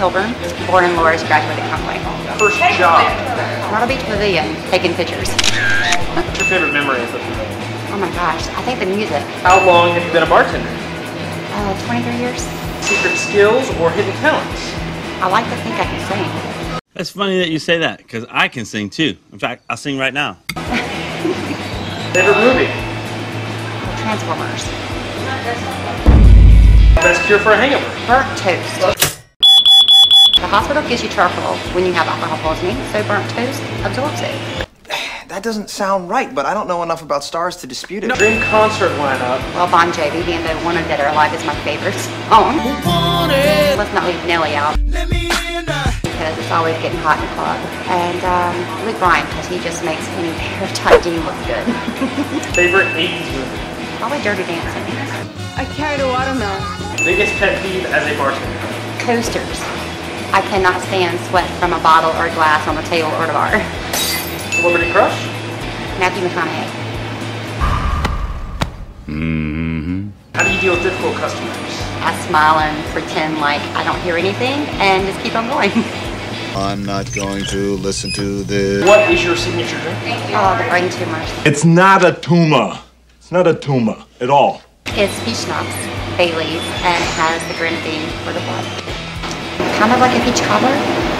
Hilburn, born in Loris, graduated Conway. First job. Myrtle Beach Pavilion, taking pictures. What's your favorite memory of the pavilion? Oh my gosh, I think the music. How long have you been a bartender? Uh, 23 years. Secret skills or hidden talents? I like to think I can sing. That's funny that you say that because I can sing too. In fact, I'll sing right now. Favorite movie? Transformers. Best cure for a hangover? Burnt toast. The hospital gives you charcoal when you have alcohol poisoning, so burnt toast absorbs it. That doesn't sound right, but I don't know enough about stars to dispute it. Dream concert lineup? Well, Bon Jovi, being the One of Dead or Alive is my favorite song. Let's not leave Nelly out. Because it's always getting hot in the club. And um, Luke Bryan, because he just makes any haircut jeans look good. Favorite 80s movie? Probably Dirty Dancing. I carried a watermelon. Biggest pet peeve as a bartender? Coasters. I cannot stand sweat from a bottle or glass on the table or the bar. Celebrity crush? Matthew McConaughey. Mmm. How do you deal with difficult customers? I smile and pretend like I don't hear anything and just keep on going. I'm not going to listen to this. What is your signature drink? oh, the brain tumors. It's not a tumor. It's not a tumor at all. It's peach schnapps, Bailey's, and has the grenadine for the blood. Kind of like a peach cobbler.